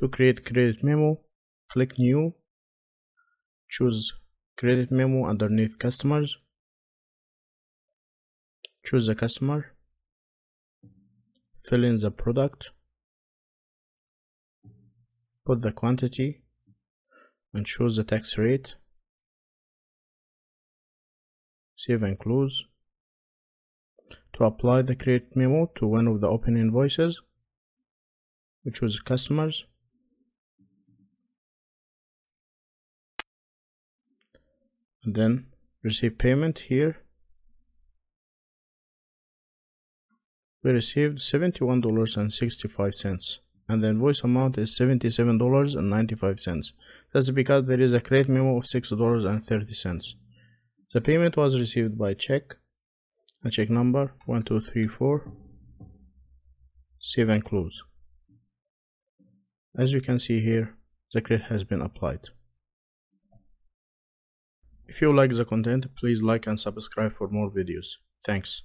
To create credit memo, click new, choose credit memo underneath customers, choose the customer, fill in the product, put the quantity and choose the tax rate, save and close. To apply the credit memo to one of the open invoices, we choose customers, and then receive payment here. We received $71.65 and the invoice amount is $77.95 that's because there is a credit memo of $6.30 the payment was received by check. And check number 1234 save and close. As you can see here the credit has been applied if you like the content, please like and subscribe for more videos. Thanks.